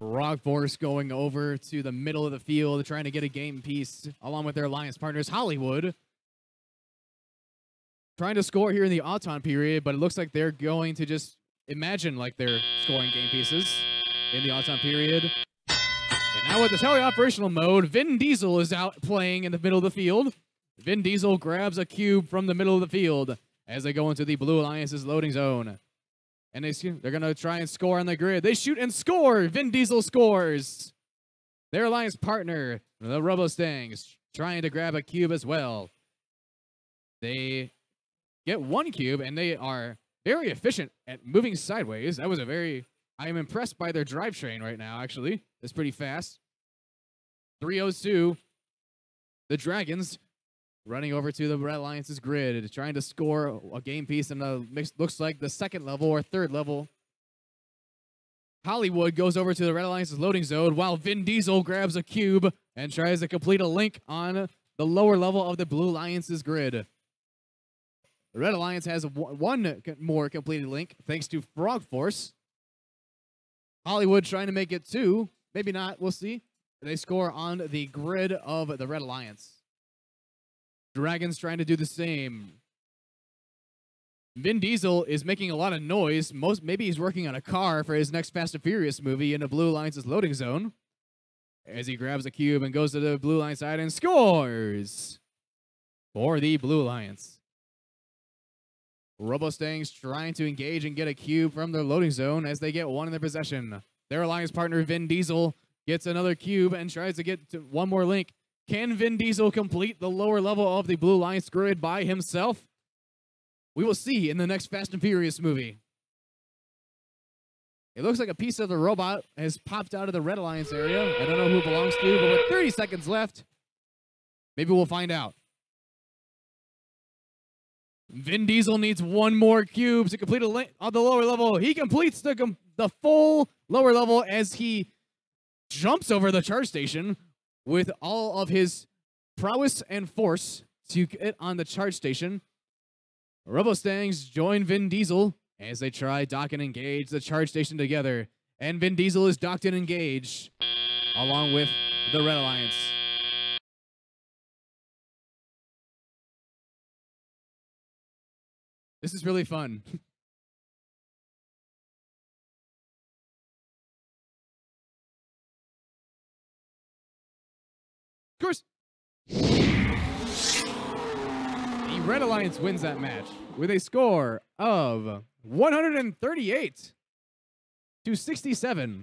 Rock Force going over to the middle of the field, trying to get a game piece along with their alliance partners, Hollywood. Trying to score here in the Auton period, but it looks like they're going to just imagine like they're scoring game pieces in the Auton period. And now with the teleoperational mode, Vin Diesel is out playing in the middle of the field. Vin Diesel grabs a cube from the middle of the field as they go into the Blue Alliance's loading zone. And they, they're going to try and score on the grid. They shoot and score. Vin Diesel scores. Their alliance partner, the Robostangs, trying to grab a cube as well. They get one cube, and they are very efficient at moving sideways. That was a very... I am impressed by their drivetrain right now, actually. It's pretty fast. 302. The Dragons running over to the Red Alliance's grid, trying to score a game piece in the mix, looks like the second level or third level. Hollywood goes over to the Red Alliance's loading zone while Vin Diesel grabs a cube and tries to complete a link on the lower level of the Blue Alliance's grid. The Red Alliance has one more completed link thanks to Frog Force. Hollywood trying to make it two. Maybe not. We'll see. They score on the grid of the Red Alliance. Dragons trying to do the same. Vin Diesel is making a lot of noise. Most maybe he's working on a car for his next Fast and Furious movie in the Blue Alliance's loading zone. As he grabs a cube and goes to the Blue Alliance side and scores for the Blue Alliance. Robostangs trying to engage and get a cube from their loading zone as they get one in their possession. Their alliance partner Vin Diesel gets another cube and tries to get to one more link. Can Vin Diesel complete the lower level of the Blue Alliance grid by himself? We will see in the next Fast and Furious movie. It looks like a piece of the robot has popped out of the Red Alliance area. I don't know who it belongs to, but with 30 seconds left, maybe we'll find out. Vin Diesel needs one more cube to complete on the lower level. He completes the, the full lower level as he jumps over the charge station with all of his prowess and force to get on the charge station. Robostangs join Vin Diesel as they try dock and engage the charge station together. And Vin Diesel is docked and engaged along with the Red Alliance. This is really fun. course. The Red Alliance wins that match with a score of 138 to 67.